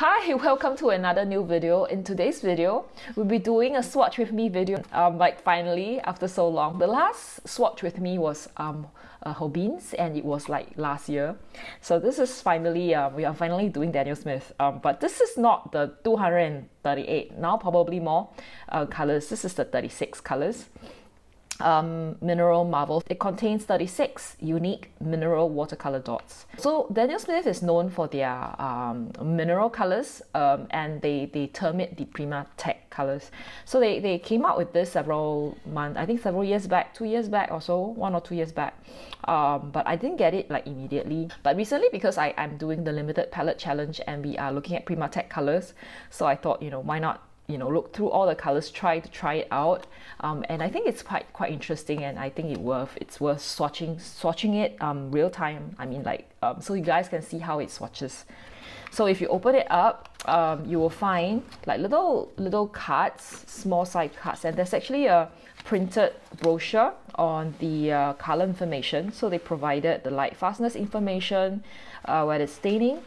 Hi, welcome to another new video. In today's video, we'll be doing a swatch with me video, um, like finally after so long. The last swatch with me was um, uh, and it was like last year. So this is finally, uh, we are finally doing Daniel Smith. Um, but this is not the 238, now probably more uh, colors. This is the 36 colors um, mineral marvel. It contains 36 unique mineral watercolor dots. So Daniel Smith is known for their um, mineral colors um, and they, they term it the Prima Tech colors. So they, they came out with this several months, I think several years back, two years back or so, one or two years back. Um, but I didn't get it like immediately. But recently because I, I'm doing the limited palette challenge and we are looking at Primatek colors, so I thought, you know, why not you know look through all the colors try to try it out. Um, and I think it's quite quite interesting and I think it worth it's worth swatching swatching it um, real time. I mean like um, so you guys can see how it swatches. So if you open it up um, you will find like little little cards small size cards. And there's actually a printed brochure on the uh, color information. So they provided the light fastness information uh, where it's staining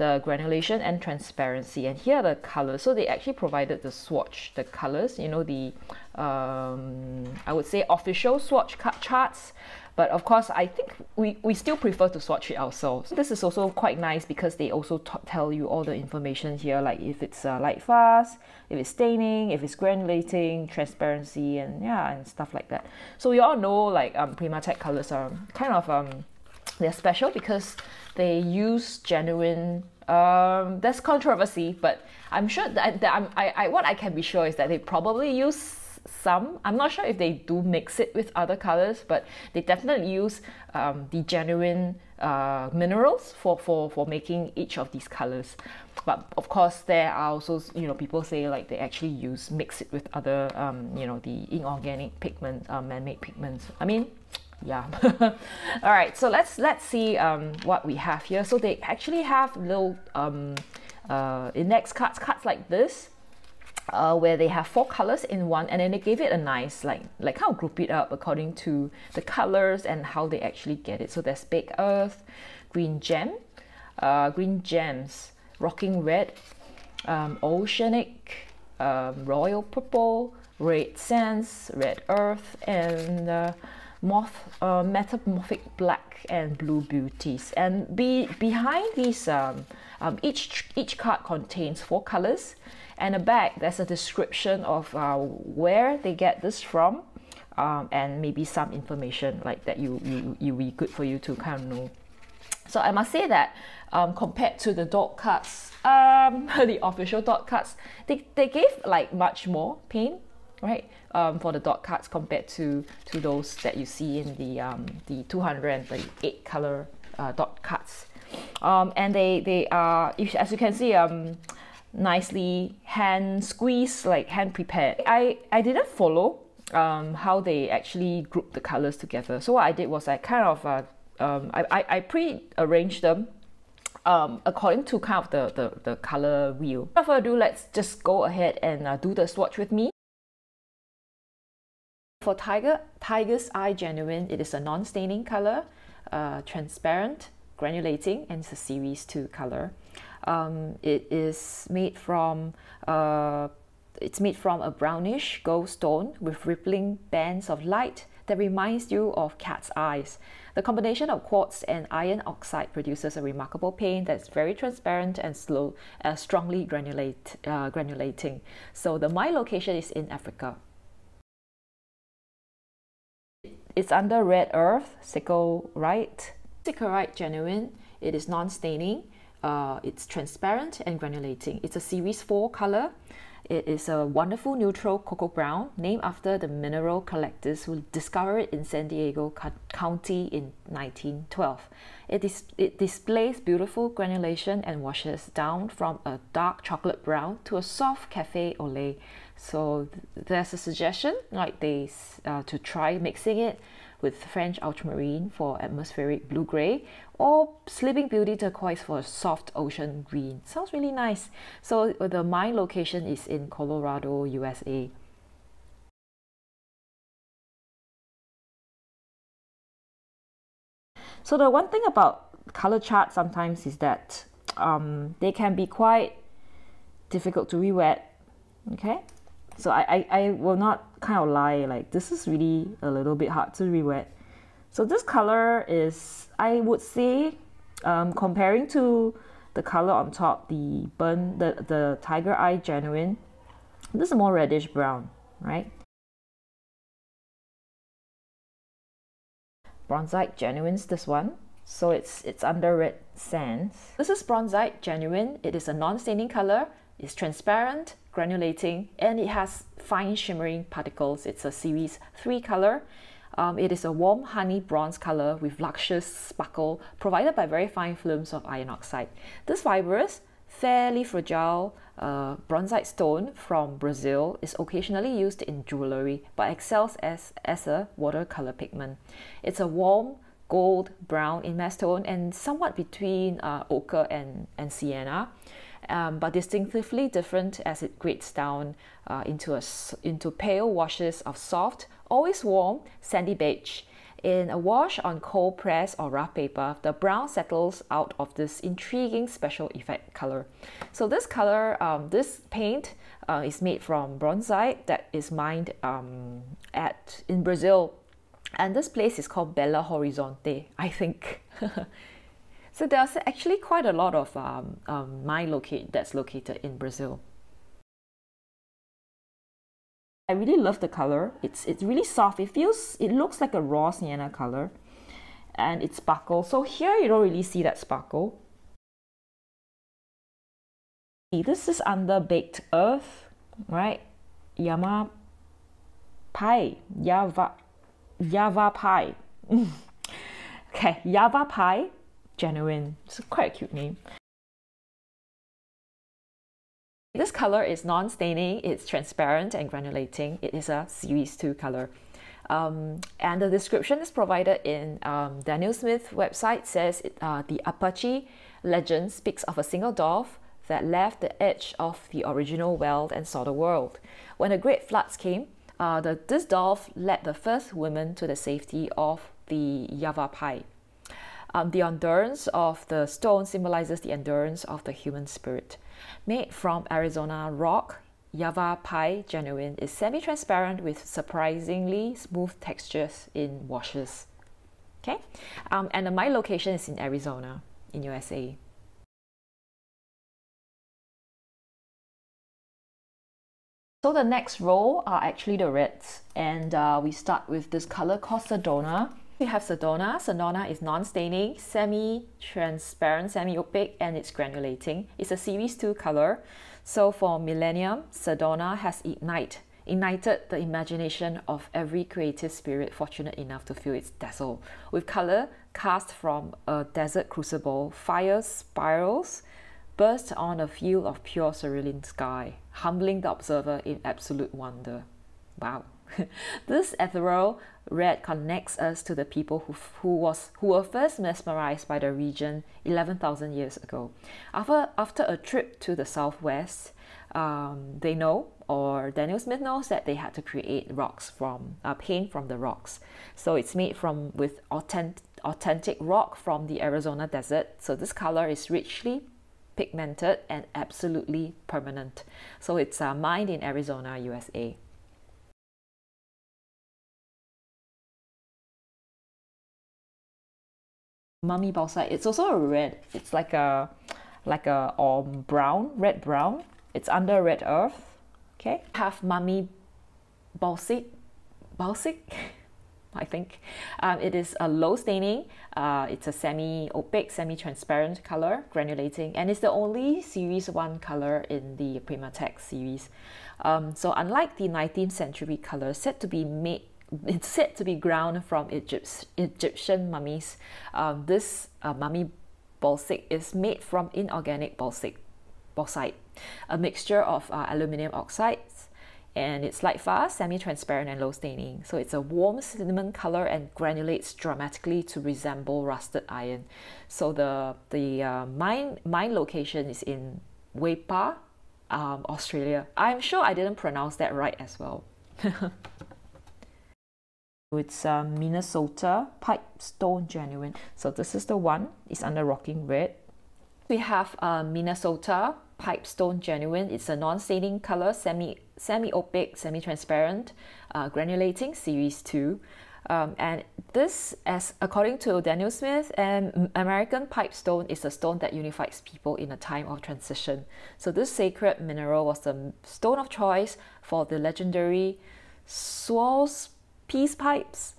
the granulation and transparency and here are the colors. So they actually provided the swatch the colors you know the um, I would say official swatch charts. But of course I think we, we still prefer to swatch it ourselves. This is also quite nice because they also tell you all the information here like if it's uh, light fast if it's staining if it's granulating transparency and yeah and stuff like that. So we all know like um, Primatek colors are kind of um, they're special because they use genuine um, there's controversy but i'm sure that, that I'm, I, I, what i can be sure is that they probably use some i'm not sure if they do mix it with other colors but they definitely use um, the genuine uh, minerals for, for, for making each of these colors. But of course there are also you know people say like they actually use mix it with other um, you know the inorganic pigment uh, man-made pigments. I mean yeah. All right so let's let's see um, what we have here. So they actually have little um, uh, index cards cards like this uh, where they have four colors in one and then they gave it a nice like like how group it up according to the colors and how they actually get it. So there's baked earth green gem uh, green gems rocking red um, oceanic um, royal purple red sands red earth and uh, moth, uh, metamorphic black and blue beauties. And be, behind these, um, um, each, each card contains four colors. And a back, there's a description of uh, where they get this from um, and maybe some information like that you, you, you be good for you to kind of know. So I must say that um, compared to the dot cards, um, the official dot cards, they, they gave like much more pain, right? Um, for the dot cards compared to to those that you see in the um, the 238 color uh, dot cards. Um, and they they are as you can see um, nicely hand squeezed like hand prepared. I I didn't follow um, how they actually group the colors together. So what I did was I kind of uh, um, I, I, I pre-arranged them um, according to kind of the, the, the color wheel. Without further ado, let's just go ahead and uh, do the swatch with me. For Tiger, Tiger's Eye Genuine, it is a non-staining color, uh, transparent, granulating, and it's a series 2 color. Um, it is made from uh, it's made from a brownish gold stone with rippling bands of light that reminds you of cat's eyes. The combination of quartz and iron oxide produces a remarkable paint that's very transparent and slow, uh, strongly granulate, uh, granulating. So the my location is in Africa. It's under Red Earth, Saccharite. Saccharite Genuine. It is non-staining. Uh, it's transparent and granulating. It's a Series 4 color. It is a wonderful neutral cocoa brown named after the mineral collectors who discovered it in San Diego County in 1912. It, dis it displays beautiful granulation and washes down from a dark chocolate brown to a soft cafe au lait so there's a suggestion like this uh, to try mixing it with French ultramarine for atmospheric blue-gray or Sleeping Beauty turquoise for soft ocean green. Sounds really nice. So the mine location is in Colorado, USA. So the one thing about color charts sometimes is that um, they can be quite difficult to re-wet. Okay, so I, I, I will not kind of lie, like this is really a little bit hard to re-wet. So this color is, I would say, um, comparing to the color on top, the burn, the, the Tiger Eye Genuine, this is more reddish brown, right? Bronzite Genuine's this one. So it's, it's under red sands. This is Bronzite Genuine. It is a non-staining color. It's transparent, granulating, and it has fine shimmering particles. It's a series 3 color. Um, it is a warm honey bronze color with luscious sparkle provided by very fine films of iron oxide. This fibrous, fairly fragile uh, bronzite stone from Brazil is occasionally used in jewelry but excels as, as a watercolor pigment. It's a warm gold brown in mass tone and somewhat between uh, ochre and, and sienna. Um, but distinctively different as it grades down uh, into, a, into pale washes of soft, always warm, sandy beige. In a wash on cold press or rough paper, the brown settles out of this intriguing special effect color. So this color, um, this paint uh, is made from bronzite that is mined um, at in Brazil. And this place is called Belo Horizonte, I think. so there's actually quite a lot of um, um, mine locate that's located in Brazil. I really love the color. It's it's really soft. It feels it looks like a raw sienna color, and it sparkles. So here you don't really see that sparkle. This is under baked earth, right? Yama pie, Yava, Yavapai. okay, Yavapai, genuine. It's quite a cute name. This color is non-staining, it's transparent and granulating. It is a Series 2 color. Um, and the description is provided in um, Daniel Smith website says it, uh, the Apache legend speaks of a single dove that left the edge of the original world and saw the world. When the great floods came, uh, the, this dove led the first women to the safety of the Yavapai. Um, the endurance of the stone symbolizes the endurance of the human spirit. Made from Arizona rock, Yavapai Genuine is semi-transparent with surprisingly smooth textures in washes. Okay, um, and my location is in Arizona, in USA. So the next row are actually the reds, and uh, we start with this color called Sedona. We have Sedona. Sedona is non-staining, semi-transparent, semi-opaque, and it's granulating. It's a Series 2 color. So for Millennium, Sedona has ignite, ignited the imagination of every creative spirit fortunate enough to feel its dazzle. With color cast from a desert crucible, fire spirals burst on a field of pure cerulean sky, humbling the observer in absolute wonder. Wow. this ethereal red connects us to the people who, who, was, who were first mesmerized by the region 11,000 years ago. After, after a trip to the southwest, um, they know, or Daniel Smith knows, that they had to create rocks from, uh, paint from the rocks. So it's made from with authentic, authentic rock from the Arizona desert. So this color is richly pigmented and absolutely permanent. So it's uh, mined in Arizona, USA. Mummy bauxite. It's also a red. It's like a like a um, brown, red brown. It's under red earth. Okay. Have mummy bauxite, bauxite. I think um, it is a low staining. Uh, it's a semi-opaque, semi-transparent color, granulating, and it's the only Series 1 color in the Primatex series. Um, so unlike the 19th century color said to be made it's said to be ground from Egypt, Egyptian mummies. Um, this uh, mummy balsic is made from inorganic balsic, bauxite a mixture of uh, aluminium oxides, and it's light fast, semi-transparent, and low staining. So it's a warm cinnamon color and granulates dramatically to resemble rusted iron. So the the uh, mine mine location is in Weipa, um, Australia. I'm sure I didn't pronounce that right as well. It's um, Minnesota Pipestone Genuine. So this is the one. It's under Rocking Red. We have uh, Minnesota Pipestone Genuine. It's a non-staining color, semi, semi-opaque, semi-transparent, uh, granulating series 2. Um, and this, as according to Daniel Smith, an American pipestone is a stone that unifies people in a time of transition. So this sacred mineral was the stone of choice for the legendary Swall's peace pipes.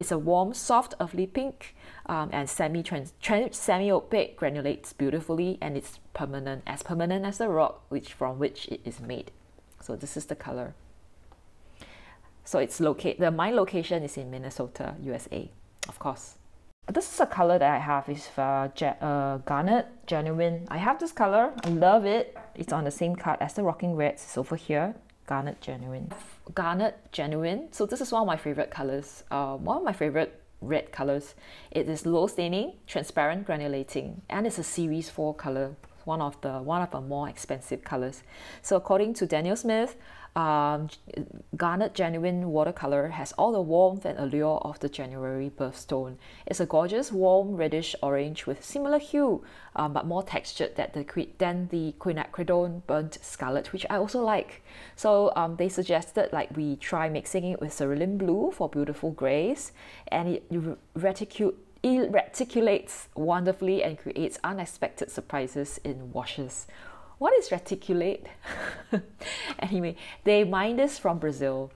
It's a warm, soft, earthly pink um, and semi semi-opaque, granulates beautifully, and it's permanent, as permanent as the rock which from which it is made. So this is the color. So it's located. The mine location is in Minnesota, USA, of course. This is a color that I have. is uh, uh, garnet genuine. I have this color. I love it. It's on the same card as the rocking reds. It's over here. Garnet genuine. Garnet genuine. So this is one of my favorite colors. Uh, one of my favorite red colors. It is low staining, transparent, granulating, and it's a series four color one of the one of the more expensive colors. So according to Daniel Smith, um, Garnet Genuine watercolor has all the warmth and allure of the January birthstone. It's a gorgeous warm reddish orange with similar hue, um, but more textured than the, than the quinacridone burnt scarlet, which I also like. So um, they suggested like we try mixing it with cerulean blue for beautiful grays, and it reticulates it reticulates wonderfully and creates unexpected surprises in washes. What is reticulate? anyway, they mine this from Brazil.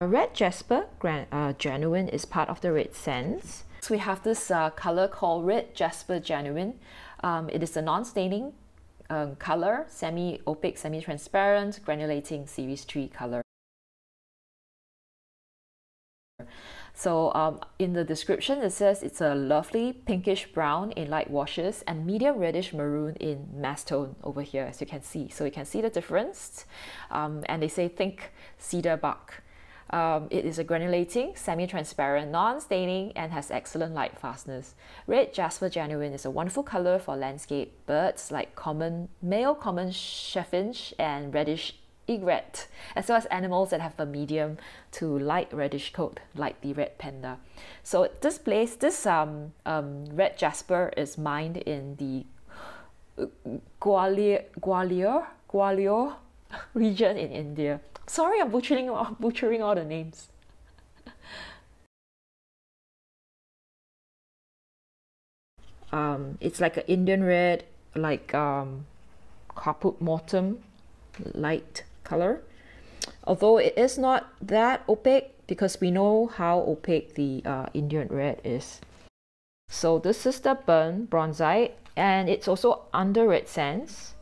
Red Jasper uh, Genuine is part of the Red Sands. So we have this uh, color called Red Jasper Genuine. Um, it is a non-staining um, color, semi-opaque, semi-transparent, granulating Series 3 color. So um, in the description, it says it's a lovely pinkish brown in light washes and medium reddish maroon in mass tone over here, as you can see. So you can see the difference. Um, and they say think cedar bark. Um, it is a granulating, semi-transparent, non-staining, and has excellent light fastness. Red Jasper Genuine is a wonderful color for landscape birds like common male common chaffinch and reddish egret, as well as animals that have a medium to light reddish coat, like the red panda. So this place, this um, um, red jasper is mined in the Gwalior, Gwalior, Gwalior region in India. Sorry, I'm butchering, butchering all the names. Um, it's like an Indian red, like um, caput mortuum, light color. Although it is not that opaque because we know how opaque the uh, Indian red is. So this is the burn bronzite and it's also under red sands.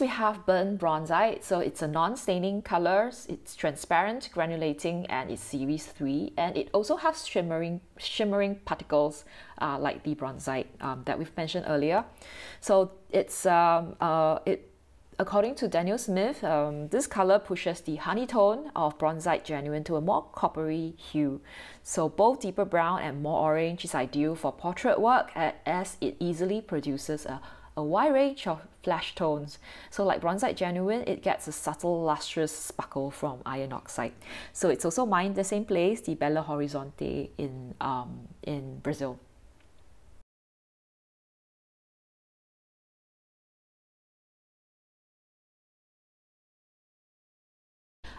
We have burnt bronzite, so it's a non-staining color, it's transparent, granulating, and it's series 3. And it also has shimmering, shimmering particles uh, like the bronzite um, that we've mentioned earlier. So it's um, uh, it according to Daniel Smith, um, this color pushes the honey tone of bronzite genuine to a more coppery hue. So both deeper brown and more orange is ideal for portrait work as it easily produces a a wide range of flash tones. So like Bronzite Genuine, it gets a subtle lustrous sparkle from iron oxide. So it's also mined the same place, the Belo Horizonte in, um, in Brazil.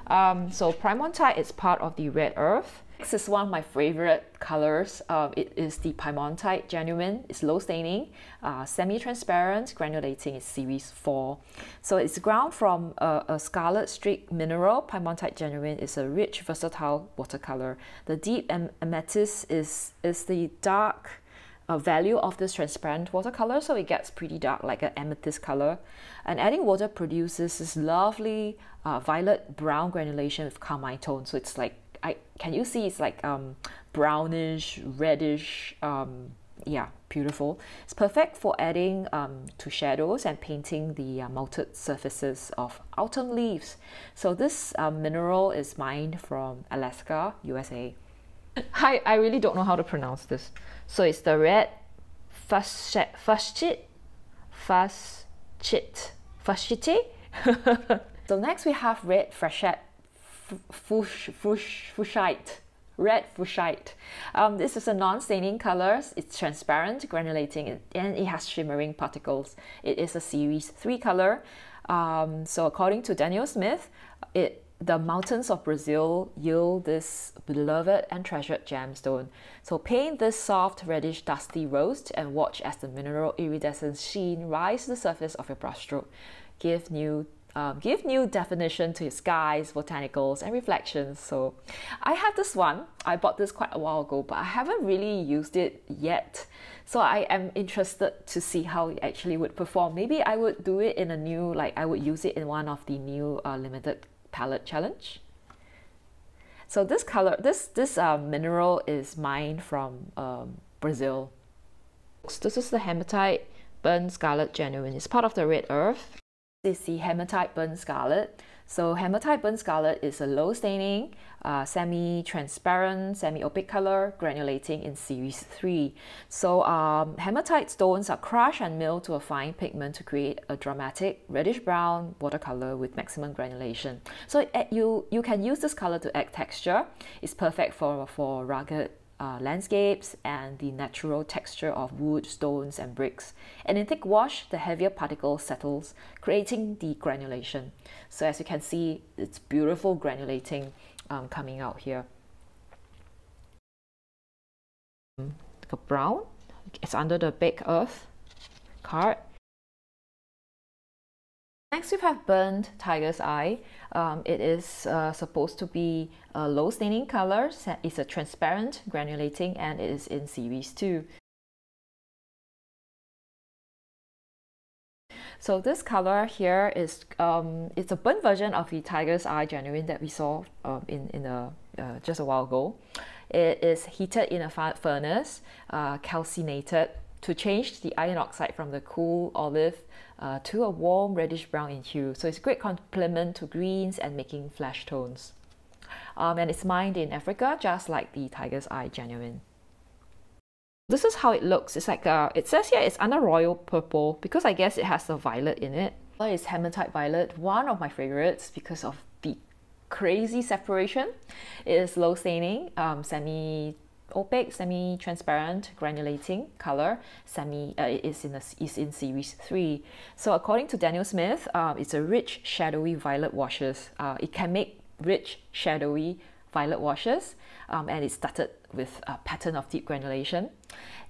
Um, so Piemontite is part of the red earth. This is one of my favorite colors. Uh, it is the Piemontite Genuine. It's low staining, uh, semi-transparent, granulating. It's series 4. So it's ground from a, a scarlet streak mineral. Piemontite Genuine is a rich, versatile watercolor. The deep am amethyst is, is the dark uh, value of this transparent watercolor so it gets pretty dark like an amethyst color and adding water produces this lovely uh, violet brown granulation with carmine tone so it's like I can you see it's like um, brownish reddish um, yeah beautiful. It's perfect for adding um, to shadows and painting the uh, melted surfaces of autumn leaves. So this um, mineral is mined from Alaska USA I, I really don't know how to pronounce this. So it's the red fuschit, fuschit, fuschit, fuschite. so next we have red freshet, fush, fush, fuchsite red fuchsite. Um, this is a non-staining color. It's transparent, granulating, and it has shimmering particles. It is a series 3 color. Um, so according to Daniel Smith, it the mountains of Brazil yield this beloved and treasured gemstone. So paint this soft reddish dusty roast and watch as the mineral iridescent sheen rise to the surface of your brushstroke. Give new um, give new definition to skies, botanicals, and reflections. So I have this one. I bought this quite a while ago, but I haven't really used it yet. So I am interested to see how it actually would perform. Maybe I would do it in a new, like I would use it in one of the new uh, limited palette challenge. So this color, this this uh, mineral is mined from um, Brazil. This is the hematite burnt scarlet genuine. It's part of the red earth is the hematite burnt scarlet. So hematite burnt scarlet is a low staining, uh, semi-transparent, semi-opaque color, granulating in series 3. So um, hematite stones are crushed and milled to a fine pigment to create a dramatic reddish-brown watercolor with maximum granulation. So it, you, you can use this color to add texture. It's perfect for, for rugged uh, landscapes and the natural texture of wood, stones, and bricks. And in thick wash, the heavier particle settles, creating the granulation. So as you can see, it's beautiful granulating um, coming out here. The brown, it's under the baked earth card. Next, we have burnt tiger's eye. Um, it is uh, supposed to be a low staining color. It's a transparent, granulating, and it is in series 2. So this color here is um, it's a burnt version of the tiger's eye genuine that we saw um, in in a uh, just a while ago. It is heated in a furnace, uh, calcinated to change the iron oxide from the cool olive uh, to a warm reddish brown in hue. So it's a great complement to greens and making flesh tones. Um, and it's mined in Africa, just like the tiger's eye genuine. This is how it looks. It's like, a, it says here it's under royal purple because I guess it has the violet in it. It's hematite violet, one of my favorites because of the crazy separation. It is low staining, um, semi opaque, semi-transparent, granulating color. Semi uh, is in a, is in series three. So according to Daniel Smith, uh, it's a rich, shadowy violet washes. Uh, it can make rich, shadowy violet washes, um, and it started with a pattern of deep granulation.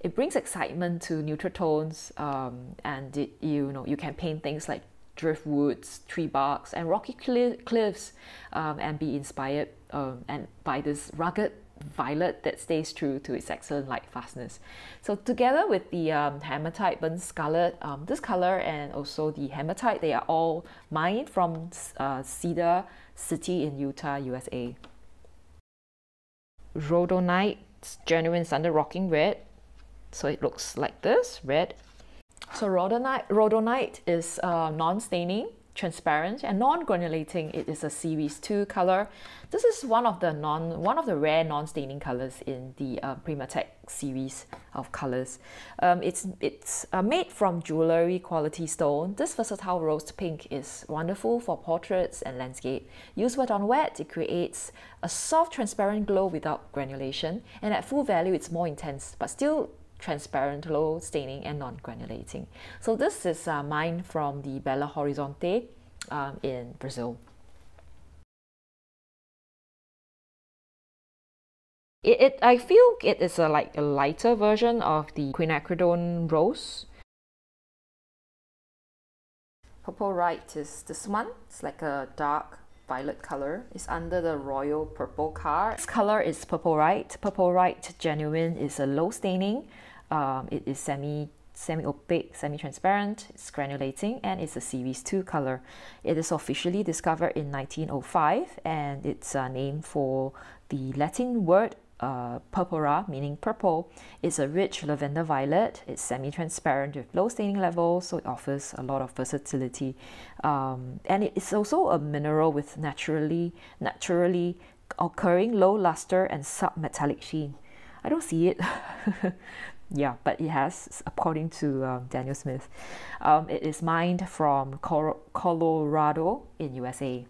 It brings excitement to neutral tones, um, and it, you know you can paint things like driftwoods, tree barks, and rocky cliffs, um, and be inspired um, and by this rugged violet that stays true to its excellent light fastness. So together with the um, hematite burnt scarlet, um, this color and also the hematite, they are all mined from uh, Cedar City in Utah, USA. Rhodonite, genuine Thunder Rocking Red. So it looks like this, red. So rhodonite, rhodonite is uh, non-staining transparent and non-granulating. It is a series 2 color. This is one of the non one of the rare non-staining colors in the uh, Primatek series of colors. Um, it's it's uh, made from jewelry quality stone. This versatile rose pink is wonderful for portraits and landscape. Used wet on wet, it creates a soft transparent glow without granulation and at full value it's more intense but still transparent, low staining, and non-granulating. So this is uh, mine from the Belo Horizonte um, in Brazil. It, it, I feel it is a, like a lighter version of the quinacridone rose. Purpurite is this one. It's like a dark violet color. It's under the royal purple card. This color is purpurite. Purple right genuine is a low staining um, it is semi semi-opaque, semi-transparent, it's granulating, and it's a Series 2 color. It is officially discovered in 1905, and it's uh, named for the Latin word uh, purpura, meaning purple. It's a rich lavender violet. It's semi-transparent with low staining levels, so it offers a lot of versatility. Um, and it is also a mineral with naturally naturally occurring low luster and submetallic sheen. I don't see it. yeah, but it has, according to um, Daniel Smith, um, it is mined from Colorado in USA.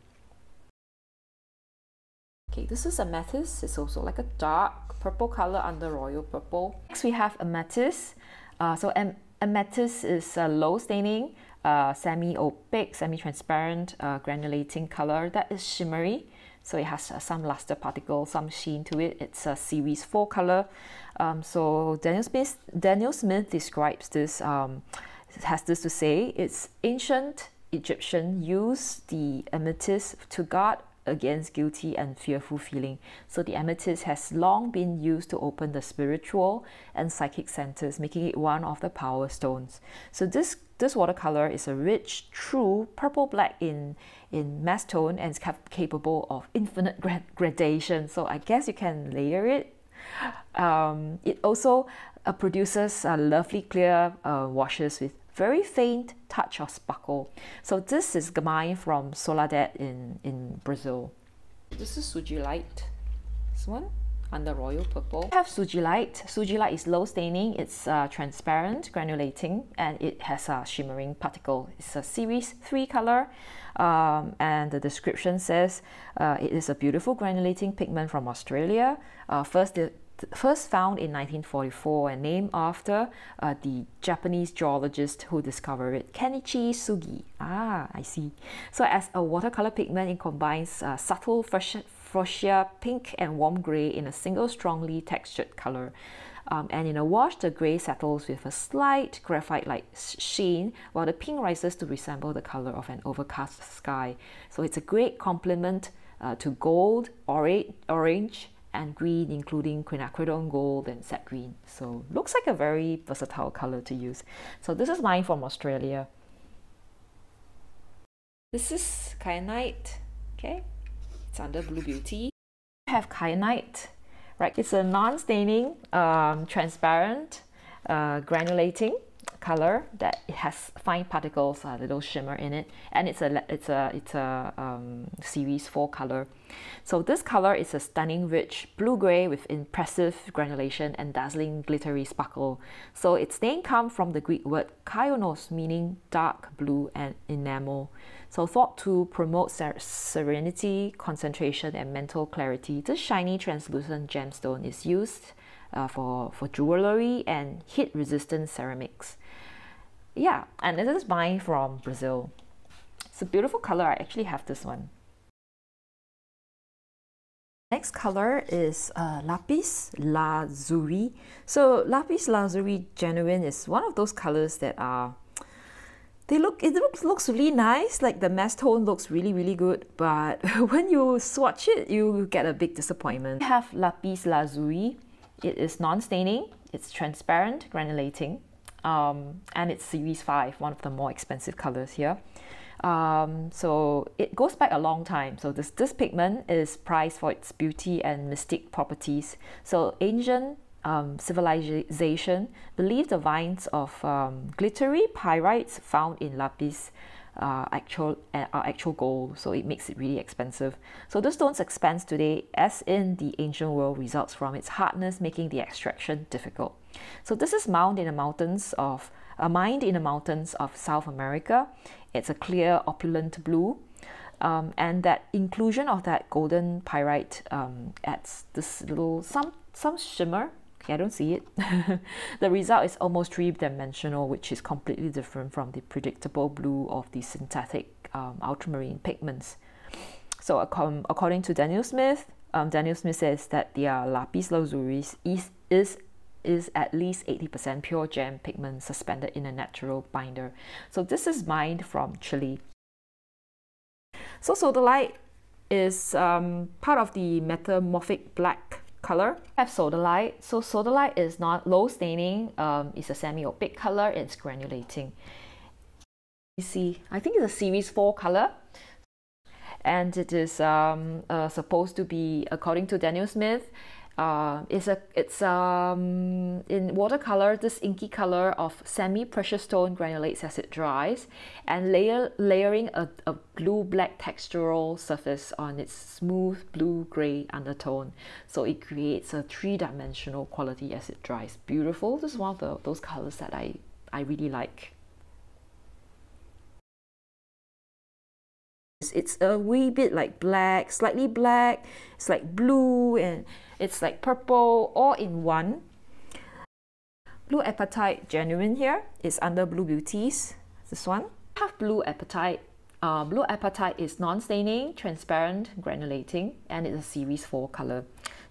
Okay, this is amethyst. It's also like a dark purple color under royal purple. Next we have amethyst. Uh, so am amethyst is a low staining, uh, semi-opaque, semi-transparent, uh, granulating color that is shimmery. So it has uh, some luster particles, some sheen to it. It's a series 4 color. Um, so Daniel Smith, Daniel Smith describes this, um, has this to say, it's ancient Egyptian used the amethyst to guard against guilty and fearful feeling. So the amethyst has long been used to open the spiritual and psychic centers, making it one of the power stones. So this this watercolor is a rich, true purple black in in mass tone and is cap capable of infinite grad gradation. So I guess you can layer it. Um, it also uh, produces uh, lovely clear uh, washes with very faint touch of sparkle. So this is mine from Soledad in, in Brazil. This is Sugilite. This one under royal purple. I have Sugilite. Sugilite is low staining, it's uh, transparent, granulating, and it has a shimmering particle. It's a series 3 color, um, and the description says uh, it is a beautiful granulating pigment from Australia. Uh, first, first found in 1944 and named after uh, the Japanese geologist who discovered it, Kenichi Sugi. Ah, I see. So as a watercolor pigment, it combines uh, subtle fuchsia pink and warm gray in a single strongly textured color. Um, and in a wash, the gray settles with a slight graphite-like sheen, while the pink rises to resemble the color of an overcast sky. So it's a great complement uh, to gold, orange, orange and green including quinacridone gold and sap green. So looks like a very versatile color to use. So this is mine from Australia. This is kyanite, okay? It's under Blue Beauty. I have kyanite, right? It's a non-staining, um, transparent, uh, granulating color that it has fine particles, a little shimmer in it, and it's a it's a it's a um, series four color. So this color is a stunning rich blue gray with impressive granulation and dazzling glittery sparkle. So its name comes from the Greek word kyonos, meaning dark blue and enamel. So thought to promote ser serenity, concentration, and mental clarity, this shiny translucent gemstone is used uh, for, for jewelry and heat-resistant ceramics. Yeah, and this is mine from Brazil. It's a beautiful color. I actually have this one. Next color is uh, Lapis Lazuli. So Lapis Lazuli Genuine is one of those colors that are they look it looks looks really nice like the mass tone looks really really good but when you swatch it you get a big disappointment. We have lapis lazuli it is non-staining, it's transparent, granulating, um, and it's series 5, one of the more expensive colors here. Um, so it goes back a long time. So this, this pigment is prized for its beauty and mystic properties. So ancient um, civilization believed the vines of um, glittery pyrites found in lapis uh, actual uh, actual gold, so it makes it really expensive. So the stone's expense today, as in the ancient world, results from its hardness, making the extraction difficult. So this is mined in the mountains of uh, mined in the mountains of South America. It's a clear, opulent blue. Um, and that inclusion of that golden pyrite um, adds this little some some shimmer I don't see it. the result is almost three-dimensional, which is completely different from the predictable blue of the synthetic um, ultramarine pigments. So according to Daniel Smith, um, Daniel Smith says that the uh, lapis lazuli is, is, is at least 80% pure gem pigment suspended in a natural binder. So this is mined from Chile. So sodalite is um, part of the metamorphic black color. I have sodalite. So sodalite is not low staining. Um, it's a semi-opaque color. It's granulating. You see, I think it's a series 4 color. And it is um, uh, supposed to be, according to Daniel Smith, uh, it's a it's um, in watercolor this inky color of semi precious stone granulates as it dries and layer layering a, a blue black textural surface on its smooth blue gray undertone. So it creates a three-dimensional quality as it dries. Beautiful. This is one of the, those colors that I I really like. It's a wee bit like black, slightly black, it's like blue, and it's like purple, all in one. Blue Apatite Genuine here is under Blue Beauties, this one. Have Blue Apatite. Uh, Blue Apatite is non-staining, transparent, granulating, and it's a series 4 color.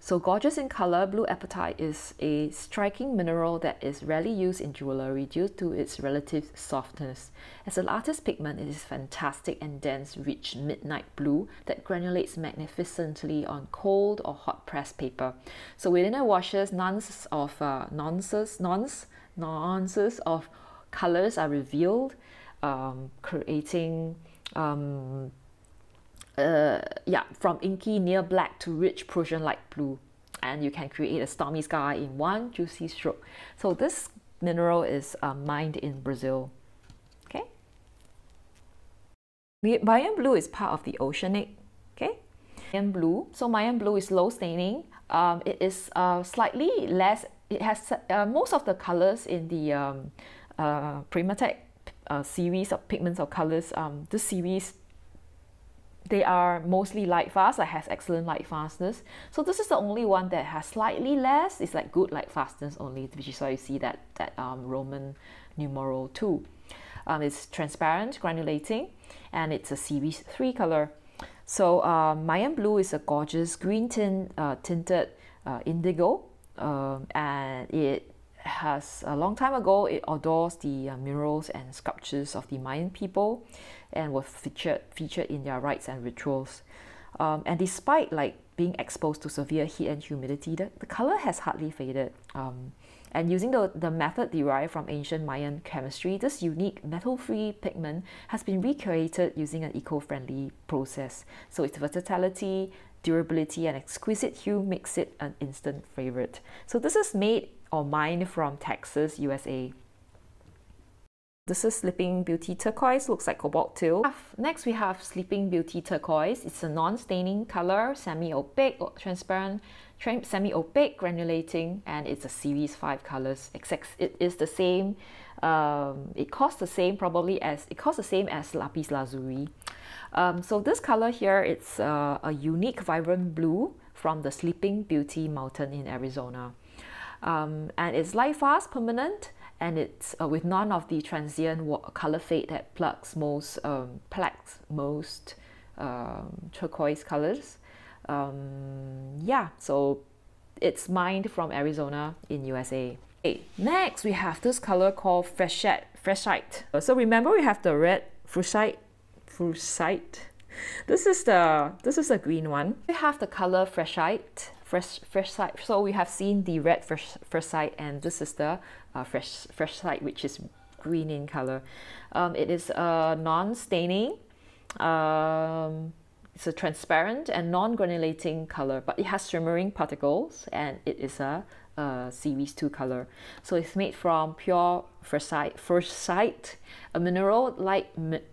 So gorgeous in color, blue apatite is a striking mineral that is rarely used in jewelry due to its relative softness. As a lattice pigment, it is fantastic and dense, rich midnight blue that granulates magnificently on cold or hot pressed paper. So within a washes, nonce of uh, nonces, nonce, nonces of colors are revealed, um, creating um, uh, yeah, from inky near black to rich Prussian light blue. And you can create a stormy sky in one juicy stroke. So this mineral is uh, mined in Brazil. Okay. Mayan blue is part of the oceanic. Okay. Mayan blue. So Mayan blue is low staining. Um, it is uh, slightly less. It has uh, most of the colors in the um, uh, Primatek uh, series of pigments or colors. Um, this series they are mostly light fast, like has excellent light fastness. So this is the only one that has slightly less. It's like good light fastness only, which is why you see that that um, Roman numeral two. Um, it's transparent, granulating, and it's a series three color. So uh, Mayan blue is a gorgeous green tint, uh, tinted uh, indigo, um, and it has a long time ago it adores the uh, murals and sculptures of the Mayan people and was featured featured in their rites and rituals. Um, and despite like being exposed to severe heat and humidity, the, the color has hardly faded. Um, and using the, the method derived from ancient Mayan chemistry, this unique metal-free pigment has been recreated using an eco-friendly process. So its versatility, durability, and exquisite hue makes it an instant favorite. So this is made or mined from Texas, USA. This is Sleeping Beauty Turquoise, looks like cobalt too. Next we have Sleeping Beauty Turquoise. It's a non-staining color, semi-opaque, transparent, semi-opaque, granulating, and it's a series 5 colors. It is the same, um, it costs the same probably as, it costs the same as Lapis Lazuli. Um, so this color here, it's uh, a unique vibrant blue from the Sleeping Beauty Mountain in Arizona. Um, and it's light fast, permanent, and it's uh, with none of the transient color fade that plugs most um, most um, turquoise colors. Um, yeah, so it's mined from Arizona in USA. Okay, next we have this color called Freshite. Freshite. So remember we have the red Fuscite, Fuscite. This is the this is the green one. We have the color Freshite fresh Freshite. So we have seen the red fresh Freshite, and this is the uh, fresh Freshite, which is green in color. Um, it is a non-staining. Um, it's a transparent and non-granulating color, but it has shimmering particles, and it is a, a series two color. So it's made from pure Freshite a mineral like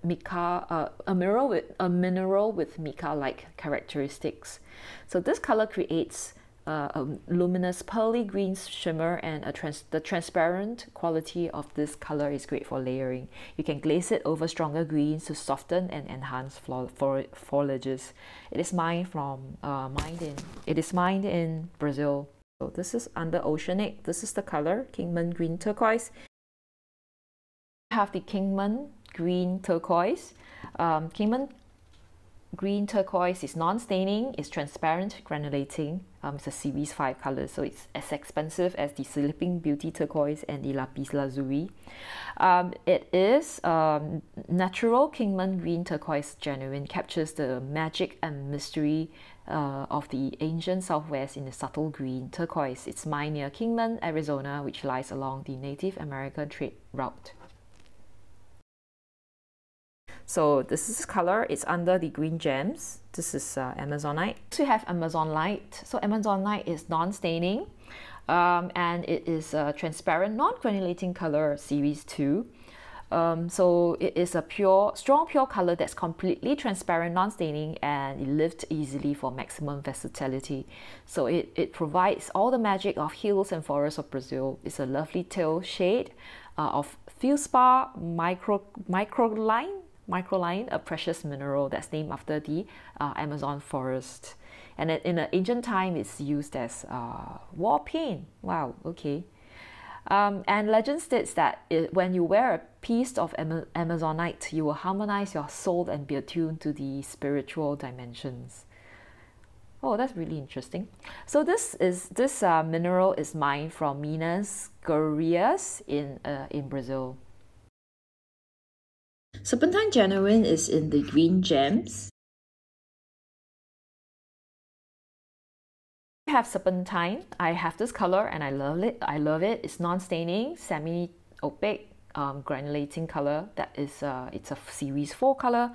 mica, uh, a mineral with a mineral with mica-like characteristics. So this color creates uh, a luminous pearly green shimmer and a trans the transparent quality of this color is great for layering. You can glaze it over stronger greens to soften and enhance foliages. It is mined from uh, mined in it is mined in Brazil. So this is under oceanic. This is the color Kingman green turquoise. We have the Kingman green turquoise. Um, Kingman green turquoise is non-staining, it's transparent, granulating. Um, it's a series 5 color, so it's as expensive as the Sleeping Beauty turquoise and the Lapis Lazuli. Um, it is um, natural Kingman green turquoise genuine, captures the magic and mystery uh, of the ancient southwest in the subtle green turquoise. It's mined near Kingman, Arizona, which lies along the Native American trade route. So this is color, it's under the green gems. This is uh, Amazonite. So we have Amazonite. So Amazonite is non-staining um, and it is a transparent, non-granulating color series 2. Um, so it is a pure, strong pure color that's completely transparent, non-staining, and it lifts easily for maximum versatility. So it, it provides all the magic of hills and forests of Brazil. It's a lovely teal shade uh, of feldspar micro, microline microline, a precious mineral that's named after the uh, Amazon forest. And in the ancient time, it's used as uh, war paint. Wow, okay. Um, and legend states that it, when you wear a piece of Am- Amazonite, you will harmonize your soul and be attuned to the spiritual dimensions. Oh, that's really interesting. So this is this uh, mineral is mined from Minas Gerais in uh, in Brazil. Serpentine genuine is in the green gems. I have serpentine. I have this color and I love it. I love it. It's non-staining, semi-opaque, um, granulating color. That is, uh, it's a series four color.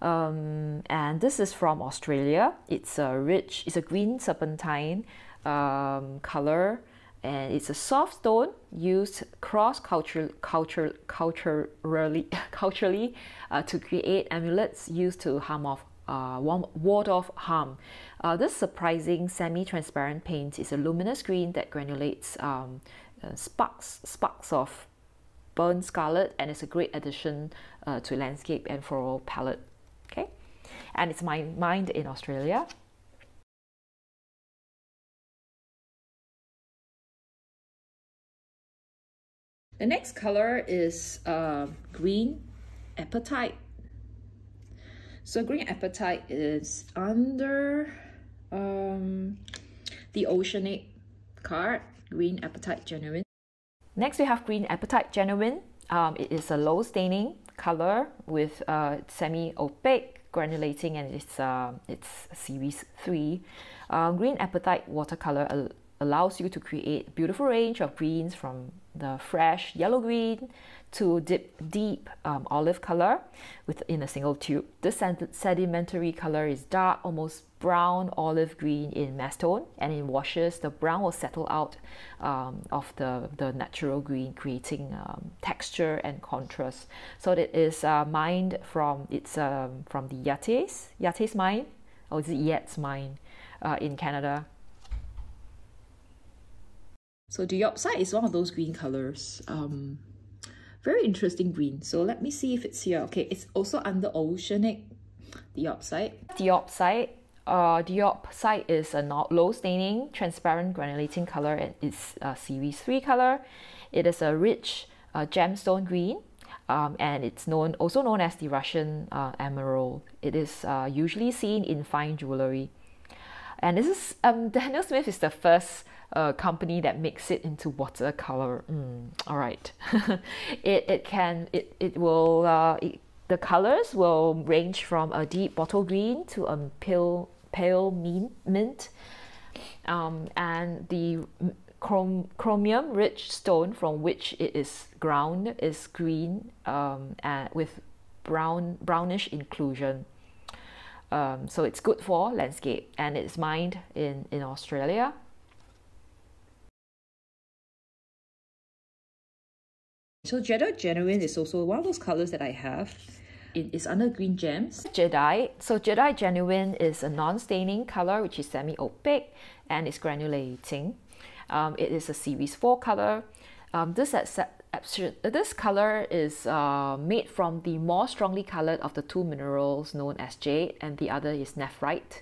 Um, and this is from Australia. It's a rich, it's a green serpentine um, color and it's a soft stone used cross culture, culture, culturally, culturally uh, to create amulets used to harm off uh, ward off harm. Uh, this surprising semi-transparent paint is a luminous green that granulates um, uh, sparks, sparks of burnt scarlet and it's a great addition uh, to landscape and floral palette. Okay, and it's mined in Australia. The next color is uh, green apatite. So green apatite is under um, the oceanic card, green apatite genuine. Next we have green apatite genuine. Um, it is a low staining color with uh, semi-opaque granulating and it's, uh, it's series 3. Uh, green apatite watercolor allows you to create a beautiful range of greens from the fresh yellow green to deep, deep um, olive color within a single tube. This sedimentary color is dark, almost brown olive green in masstone and in washes the brown will settle out um, of the, the natural green creating um, texture and contrast. So it is uh, mined from it's um, from the Yates, Yates mine or is it Yates mine uh, in Canada so diopside is one of those green colors. Um, very interesting green. So let me see if it's here. Okay, it's also under oceanic diopside. Diopside. Uh, diopside is a not low staining, transparent granulating color and it's a series 3 color. It is a rich uh, gemstone green um, and it's known also known as the Russian uh, emerald. It is uh, usually seen in fine jewelry. And this is um, Daniel Smith is the first a company that makes it into watercolor. Mm, all right, it it can it it will uh, it, the colors will range from a deep bottle green to a pale pale mint, um, and the chrom- chromium rich stone from which it is ground is green um, and with brown brownish inclusion. Um, so it's good for landscape and it's mined in, in Australia So Jadeite Genuine is also one of those colors that I have. It is under green gems. Jadeite. So Jadeite Genuine is a non-staining color which is semi-opaque and is granulating. Um, it is a series 4 color. Um, this, this color is uh, made from the more strongly colored of the two minerals known as jade and the other is nephrite.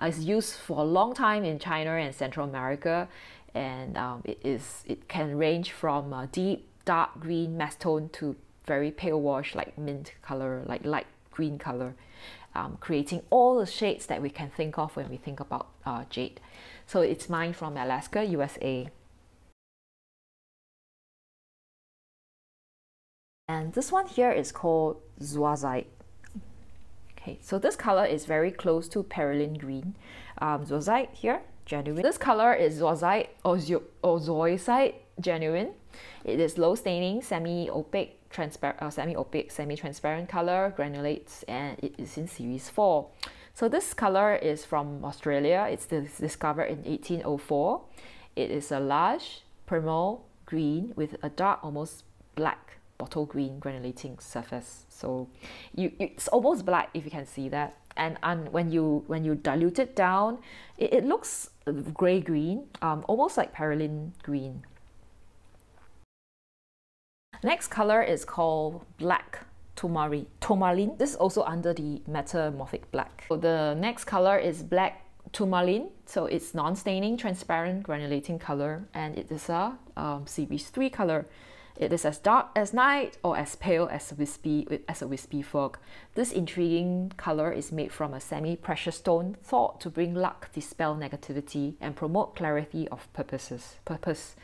Uh, it's used for a long time in China and Central America and um, it, is, it can range from uh, deep dark green masstone to very pale wash like mint color, like light green color, um, creating all the shades that we can think of when we think about uh, jade. So it's mine from Alaska, USA. And this one here is called Zoisite. Okay, so this color is very close to perylene green. Um, Zoisite here, genuine. This color is Zoisite or, zo genuine. It is low staining, semi-opaque, transparent, uh, semi-opaque, semi-transparent color, granulates, and it is in series 4. So this color is from Australia. It's discovered in 1804. It is a large primal green with a dark, almost black bottle green granulating surface. So you, it's almost black if you can see that. And, and when you when you dilute it down, it, it looks gray green, um, almost like perylene green. Next color is called black Tomari, Tourmaline. This is also under the Metamorphic Black. So the next color is Black Tourmaline. So it's non-staining, transparent, granulating color, and it is a um, Series 3 color. It is as dark as night or as pale as wispy as a wispy fog. This intriguing color is made from a semi-precious stone thought to bring luck, dispel negativity, and promote clarity of purposes. Purpose.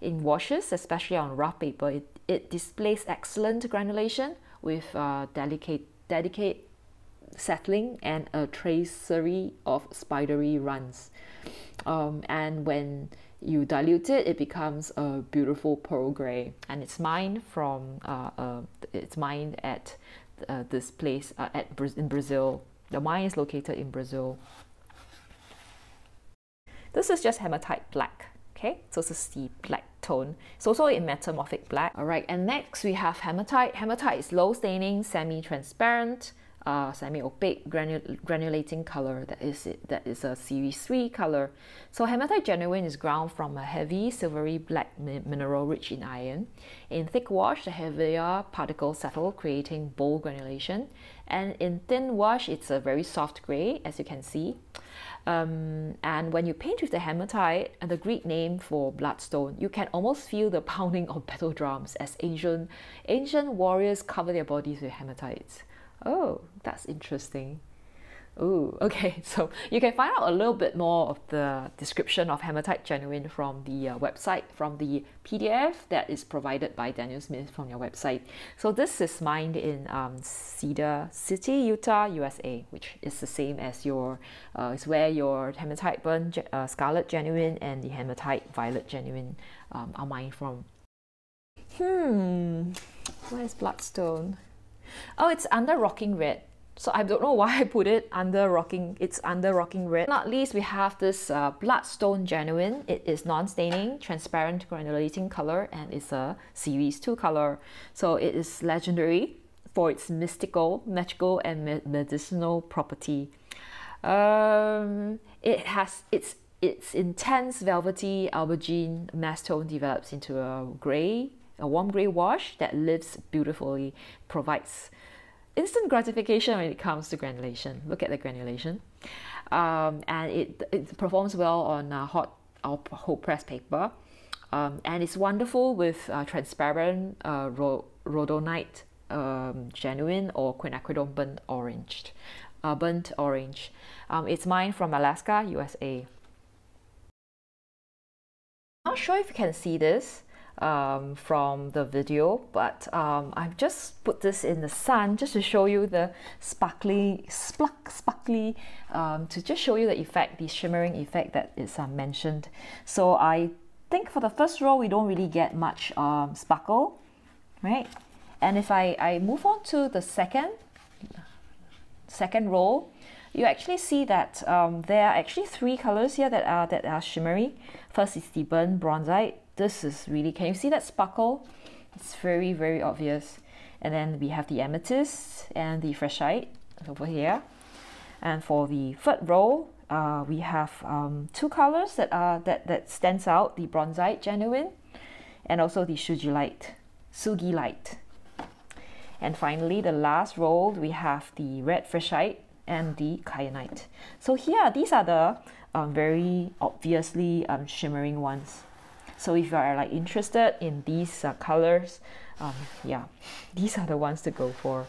In washes, especially on rough paper, it, it displays excellent granulation with uh, delicate, delicate settling and a tracery of spidery runs. Um, and when you dilute it, it becomes a beautiful pearl gray, and it's mined from uh, uh, it's mined at uh, this place uh, at in Brazil. The mine is located in Brazil. This is just hematite black. Okay, so this is the black tone. It's also in metamorphic black. All right, and next we have hematite. Hematite is low staining, semi-transparent, uh, semi-opaque granul granulating color that is that is a series 3 color. So hematite genuine is ground from a heavy silvery black mi mineral rich in iron. In thick wash, the heavier particles settle, creating bold granulation. And in thin wash, it's a very soft gray, as you can see. Um, and when you paint with the hematite, and the Greek name for bloodstone, you can almost feel the pounding of battle drums as ancient, ancient warriors cover their bodies with hematites. Oh, that's interesting. Oh, okay. So you can find out a little bit more of the description of hematite genuine from the uh, website, from the PDF that is provided by Daniel Smith from your website. So this is mined in um, Cedar City, Utah, USA, which is the same as your, uh, is where your hematite burnt uh, scarlet genuine and the hematite violet genuine um, are mined from. Hmm, where's Bloodstone? Oh, it's under Rocking Red. So I don't know why I put it under Rocking, it's under Rocking Red. Not least, we have this uh, Bloodstone Genuine. It is non-staining, transparent granulating color and it's a Series 2 color. So it is legendary for its mystical, magical and me medicinal property. Um, it has its its intense velvety aubergine mass tone develops into a gray a warm gray wash that lives beautifully, provides instant gratification when it comes to granulation. Look at the granulation. Um, and it, it performs well on uh, hot or press paper. Um, and it's wonderful with uh, transparent uh, rhodonite um, genuine or quinacridone burnt orange. Uh, burnt orange. Um, it's mine from Alaska, USA. Not sure if you can see this um, from the video, but um, I've just put this in the sun just to show you the sparkly, spark, sparkly, um, to just show you the effect, the shimmering effect that is uh, mentioned. So I think for the first row, we don't really get much um, sparkle, right? And if I, I move on to the second, second row, you actually see that um, there are actually three colors here that are that are shimmery. First is the burnt bronzite, this is really, can you see that sparkle? It's very, very obvious. And then we have the amethyst and the freshite over here. And for the third row, uh, we have um, two colors that are that, that stands out, the bronzite genuine and also the sugilite, sugilite. And finally, the last row, we have the red freshite and the kyanite. So here, these are the um, very obviously um, shimmering ones. So if you are like interested in these uh, colors, um, yeah, these are the ones to go for.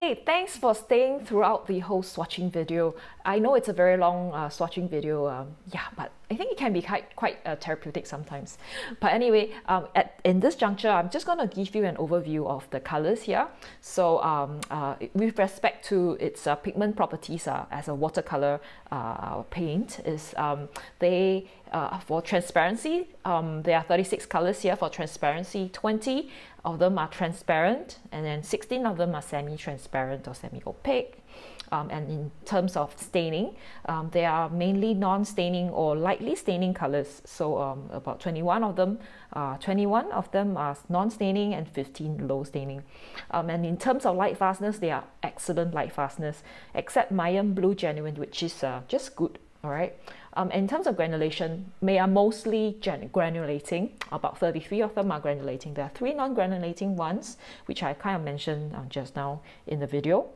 Hey, thanks for staying throughout the whole swatching video. I know it's a very long uh, swatching video, um, yeah, but I think it can be quite, quite uh, therapeutic sometimes. But anyway, um, at, in this juncture, I'm just going to give you an overview of the colors here. So um, uh, with respect to its uh, pigment properties uh, as a watercolor uh, paint, is um, they uh, for transparency, um, there are 36 colors here for transparency. 20 of them are transparent, and then 16 of them are semi-transparent or semi-opaque. Um, and in terms of staining, um, they are mainly non-staining or lightly staining colors. So um, about 21 of them, uh, 21 of them are non-staining and 15 low staining. Um, and in terms of light fastness, they are excellent light fastness, except Mayan Blue Genuine, which is uh, just good all right Um, in terms of granulation, they are mostly granulating. About 33 of them are granulating. There are three non-granulating ones, which I kind of mentioned um, just now in the video.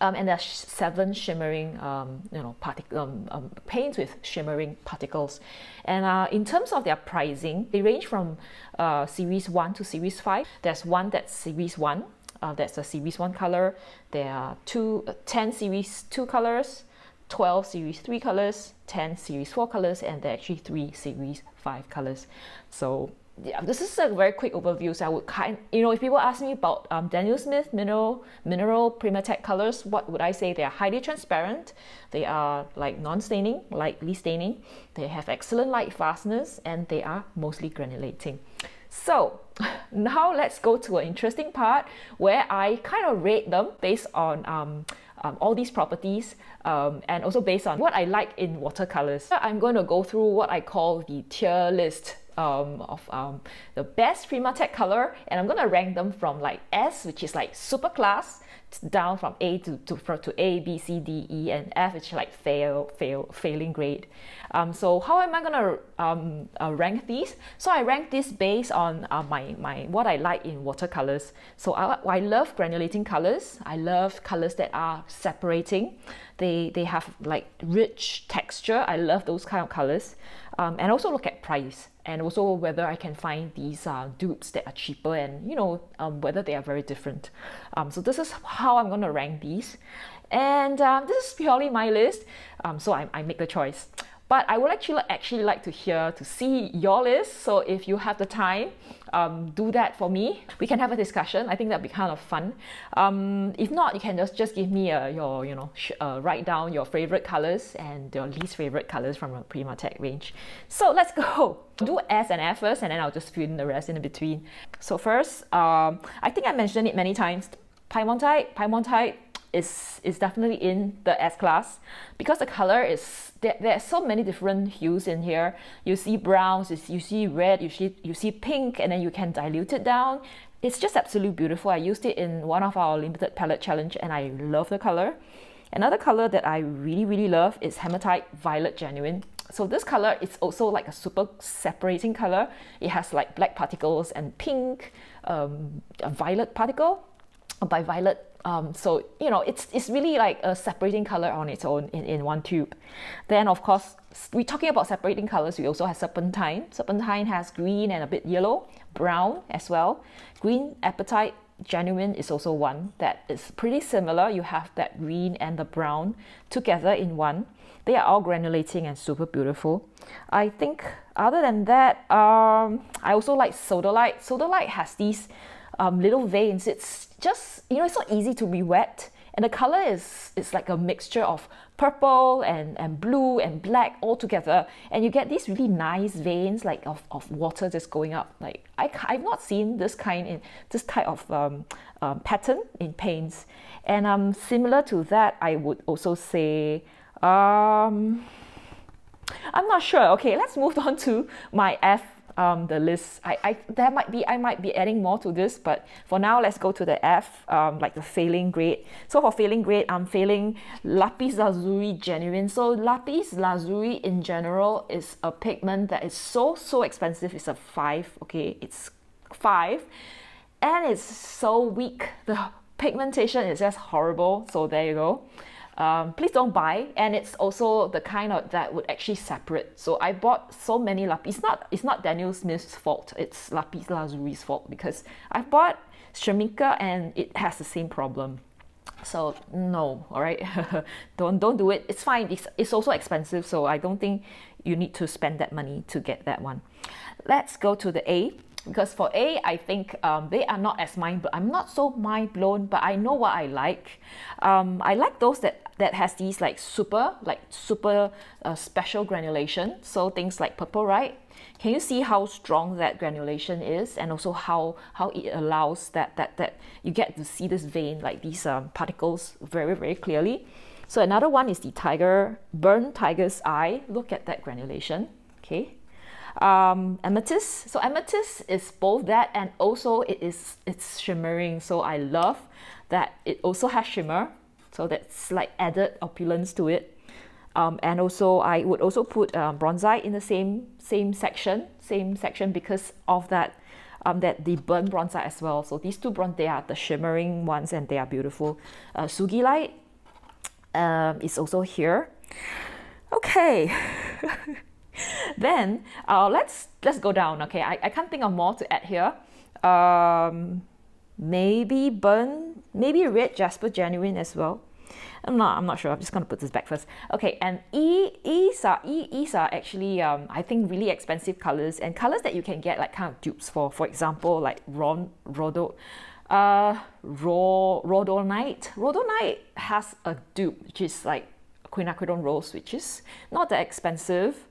Um, and there are seven shimmering, um, you know, um, um, paints with shimmering particles. And uh, in terms of their pricing, they range from uh, series 1 to series 5. There's one that's series 1, uh, that's a series 1 color. There are two, uh, 10 series 2 colors, 12 series 3 colors, 10 series 4 colors, and there are actually 3 series 5 colors. So yeah, this is a very quick overview. So I would kind, you know, if people ask me about um, Daniel Smith mineral mineral Primatek colors, what would I say? They are highly transparent. They are like non-staining, lightly staining. They have excellent light fastness, and they are mostly granulating. So now let's go to an interesting part where I kind of rate them based on um, um, all these properties um, and also based on what I like in watercolors. I'm going to go through what I call the tier list um, of um, the best Primatek color and I'm gonna rank them from like S which is like super class down from A to, to, to A, B, C, D, E, and F, which is like fail, fail, failing grade. Um, so how am I gonna um, uh, rank these? So I rank this based on uh, my, my what I like in watercolors. So I, I love granulating colors. I love colors that are separating. They, they have like rich texture. I love those kind of colors. Um, and also look at price and also whether I can find these uh, dupes that are cheaper and you know um, whether they are very different. Um, so this is how I'm going to rank these. And um, this is purely my list, um, so I, I make the choice. But I would actually actually like to hear to see your list. So if you have the time, um, do that for me. We can have a discussion. I think that'd be kind of fun. Um, if not, you can just just give me a, your you know uh, write down your favorite colors and your least favorite colors from a Primatek range. So let's go. Do S and F first, and then I'll just fill in the rest in between. So first, um, I think I mentioned it many times. Piemontite, Piemontite is is definitely in the S class because the color is there, there are so many different hues in here. You see browns, you see red, you see you see pink, and then you can dilute it down. It's just absolutely beautiful. I used it in one of our limited palette challenge, and I love the color. Another color that I really really love is hematite violet genuine. So this color is also like a super separating color. It has like black particles and pink, um, a violet particle. By violet, um, so you know it's it's really like a separating color on its own in, in one tube. Then of course we're talking about separating colors. We also have serpentine. Serpentine has green and a bit yellow, brown as well. Green apatite genuine is also one that is pretty similar. You have that green and the brown together in one. They are all granulating and super beautiful. I think other than that, um, I also like sodalite. Sodalite has these um, little veins. It's just, you know, it's not easy to be wet. And the color is, it's like a mixture of purple and, and blue and black all together. And you get these really nice veins like of, of water just going up. Like I, I've not seen this kind in this type of um, um, pattern in paints. And um, similar to that, I would also say, um, I'm not sure. Okay, let's move on to my F um, the list. I, I there might be I might be adding more to this, but for now let's go to the F, um, like the failing grade. So for failing grade, I'm failing lapis lazuli genuine. So lapis lazuli in general is a pigment that is so so expensive. It's a five. Okay, it's five, and it's so weak. The pigmentation is just horrible. So there you go um, please don't buy. And it's also the kind of that would actually separate. So I bought so many lapis. It's not it's not Daniel Smith's fault. It's lapis lazuli's fault because I bought Schmincke and it has the same problem. So no, all right, don't don't do it. It's fine. It's it's also expensive, so I don't think you need to spend that money to get that one. Let's go to the A because for A, I think um, they are not as mind. But I'm not so mind blown, but I know what I like. Um, I like those that that has these like super like super uh, special granulation. So things like purple, right? Can you see how strong that granulation is, and also how how it allows that that that you get to see this vein like these um, particles very very clearly. So another one is the tiger burn tiger's eye. Look at that granulation. Okay, um, amethyst. So amethyst is both that and also it is it's shimmering. So I love that it also has shimmer. So that's like added opulence to it. Um, and also, I would also put um, bronzite in the same same section, same section because of that um, that the burn bronzite as well. So these two bronze, they are the shimmering ones and they are beautiful. Uh, Sugilite um, is also here. Okay. then uh, let's let's go down. Okay, I, I can't think of more to add here. Um, maybe burn, maybe red jasper genuine as well. I'm not I'm not sure. I'm just gonna put this back first. Okay, and E E's are E E's are actually um, I think really expensive colors and colors that you can get like kind of dupes for. For example, like Ron Rodo uh Ro Rhodonite. Rhodonite has a dupe which is like quinacridone rose, which is not that expensive.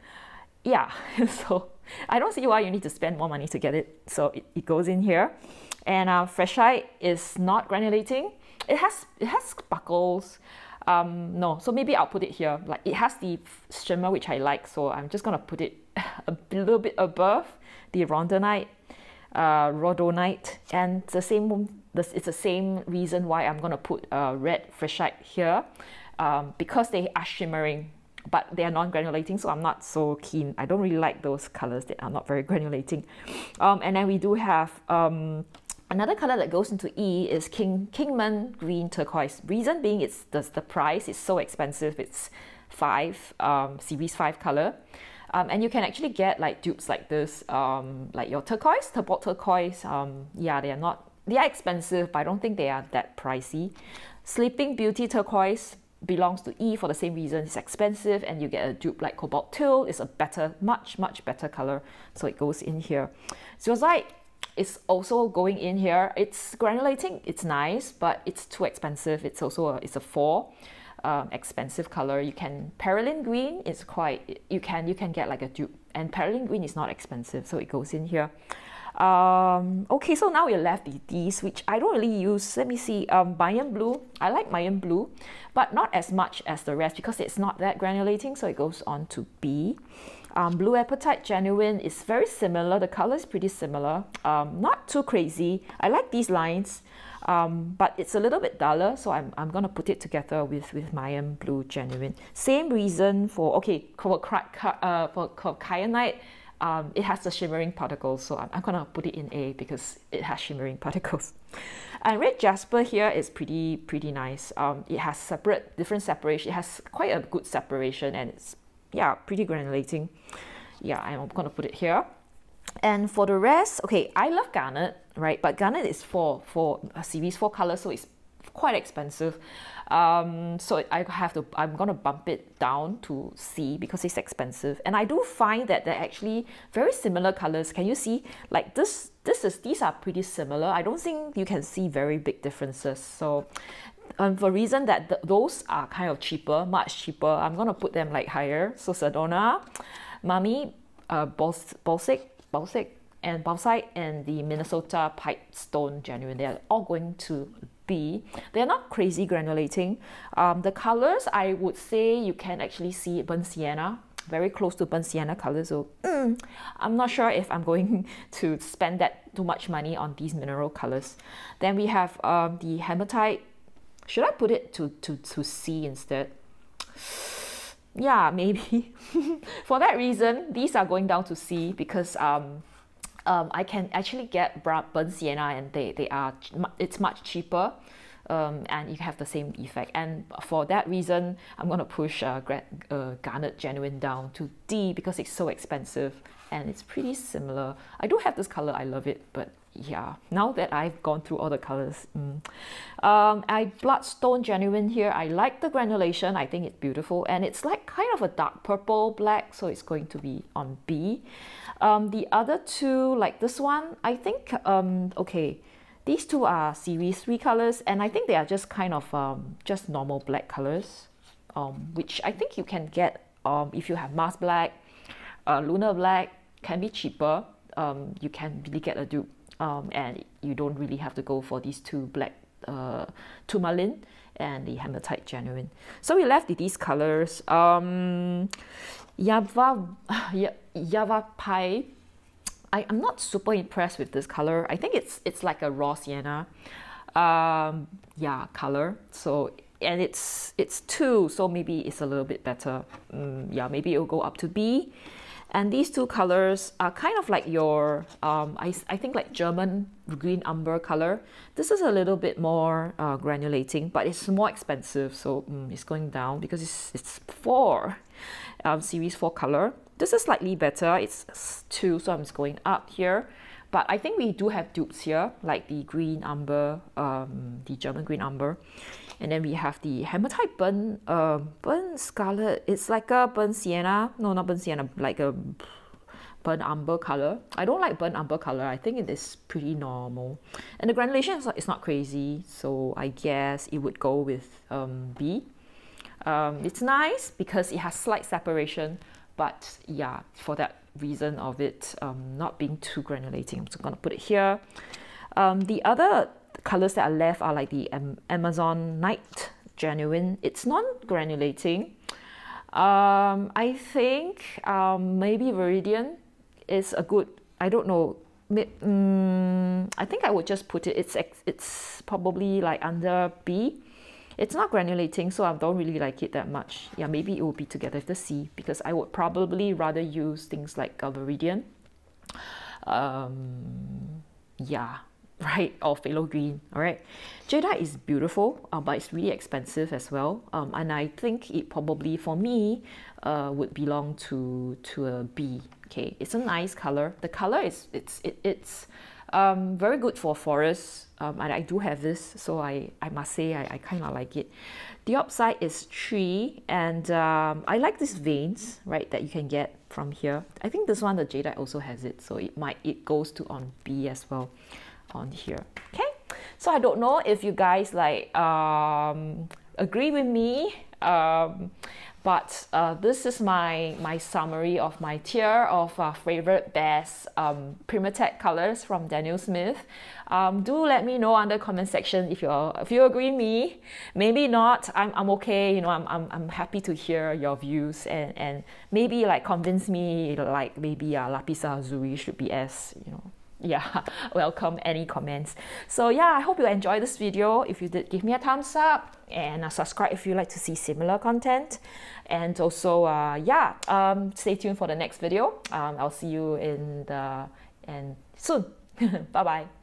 Yeah, so I don't see why you need to spend more money to get it. So it, it goes in here. And uh, Freshite is not granulating. It has it has sparkles. Um, no, so maybe I'll put it here. Like it has the shimmer which I like, so I'm just gonna put it a little bit above the rhodonite, uh, rhodonite, and the same. It's the same reason why I'm gonna put uh, red freshite here, um, because they are shimmering, but they are non-granulating, so I'm not so keen. I don't really like those colors that are not very granulating. Um, and then we do have um, Another color that goes into E is King Kingman Green Turquoise. Reason being it's the, the price is so expensive. It's five um, series five color. Um, and you can actually get like dupes like this, um, like your turquoise, turquoise, turquoise. Um, yeah, they are not, they are expensive, but I don't think they are that pricey. Sleeping Beauty turquoise belongs to E for the same reason. It's expensive, and you get a dupe like Cobalt Teal. It's a better, much, much better color, so it goes in here. Like is also going in here. It's granulating, it's nice, but it's too expensive. It's also a, it's a four. Um, expensive color. You can Perylene green is quite you can you can get like a dupe and Perylene green is not expensive, so it goes in here. Um, okay, so now we're left with these, which I don't really use. Let me see. Um, Mayan blue. I like Mayan blue, but not as much as the rest because it's not that granulating. So it goes on to B. Um, Blue Apatite Genuine is very similar. The color is pretty similar. Um, not too crazy. I like these lines, um, but it's a little bit duller. So I'm, I'm going to put it together with, with Mayan Blue Genuine. Same reason for, okay, for, uh, for, for Kyanite, um, it has the shimmering particles. So I'm, I'm going to put it in A because it has shimmering particles. And red jasper here is pretty pretty nice. Um, it has separate different separation. It has quite a good separation and it's yeah, pretty granulating. Yeah, I'm gonna put it here. And for the rest, okay, I love garnet, right? But garnet is for for a series four color, so it's quite expensive. Um, so I have to, I'm gonna bump it down to C because it's expensive. And I do find that they're actually very similar colors. Can you see? Like this, this is these are pretty similar. I don't think you can see very big differences. So um, for reason that the, those are kind of cheaper, much cheaper, I'm gonna put them like higher. So Sedona, Mami, uh, Balsic, Balsic, and Bauxite, and the Minnesota Pipestone Genuine, they're all going to be. They're not crazy granulating. Um, the colors, I would say you can actually see burnt sienna, very close to burnt sienna color. So mm, I'm not sure if I'm going to spend that too much money on these mineral colors. Then we have um, the hematite should I put it to, to, to C instead? Yeah, maybe. For that reason, these are going down to C because um, um, I can actually get burnt sienna and they, they are it's much cheaper um, and you have the same effect. And for that reason, I'm going to push uh, uh, Garnet Genuine down to D because it's so expensive and it's pretty similar. I do have this color, I love it, but yeah, now that I've gone through all the colors, mm. um, I Bloodstone Genuine here. I like the granulation. I think it's beautiful. And it's like kind of a dark purple black, so it's going to be on B. Um, the other two, like this one, I think, um, okay, these two are series 3 colors, and I think they are just kind of um, just normal black colors, um, which I think you can get um, if you have Mars Black, uh, Lunar Black, can be cheaper. Um, you can really get a dupe um, and you don't really have to go for these two black uh, tourmaline and the hematite genuine. So we left with these colors. Um, Yava, Yavapai, I, I'm not super impressed with this color. I think it's it's like a raw sienna, um, yeah, color. So and it's it's two, so maybe it's a little bit better. Mm, yeah, maybe it'll go up to B. And these two colors are kind of like your, um, I, I think like German green umber color. This is a little bit more uh, granulating, but it's more expensive, so mm, it's going down because it's, it's four, um, series four color. This is slightly better, it's two, so I'm just going up here. But I think we do have dupes here, like the green umber, um, the German green umber. And then we have the hematite burn, uh, burnt scarlet. It's like a burnt sienna. No, not burnt sienna, like a burnt umber color. I don't like burnt umber color. I think it is pretty normal. And the granulation is not, it's not crazy. So I guess it would go with um, B. Um, it's nice because it has slight separation. But yeah, for that reason of it um, not being too granulating, I'm just going to put it here. Um, the other colors that are left are like the Amazonite Genuine. It's non-granulating. Um, I think um, maybe Viridian is a good, I don't know, um, I think I would just put it, it's, it's probably like under B. It's not granulating, so I don't really like it that much. Yeah, maybe it will be together with the C because I would probably rather use things like a Viridian. Um, yeah, right? Or phthalo green, all right? Jadeite is beautiful, uh, but it's really expensive as well. Um, and I think it probably, for me, uh, would belong to, to a B, okay? It's a nice color. The color is, it's, it, it's um, very good for forests. Um, and I do have this, so I, I must say I, I kind of like it. The upside is tree, and um, I like these veins, right, that you can get from here. I think this one, the jadeite also has it, so it might, it goes to on B as well on here okay so I don't know if you guys like um, agree with me um, but uh, this is my my summary of my tier of uh, favorite best um, Primatek colors from Daniel Smith. Um, do let me know under comment section if you if you agree with me. Maybe not. I'm, I'm okay. You know, I'm, I'm, I'm happy to hear your views and, and maybe like convince me like maybe uh, Lapis Lazuli should be as you know yeah welcome any comments. So yeah i hope you enjoyed this video. If you did give me a thumbs up and uh, subscribe if you like to see similar content. And also uh, yeah um, stay tuned for the next video. Um, i'll see you in the and soon. Bye bye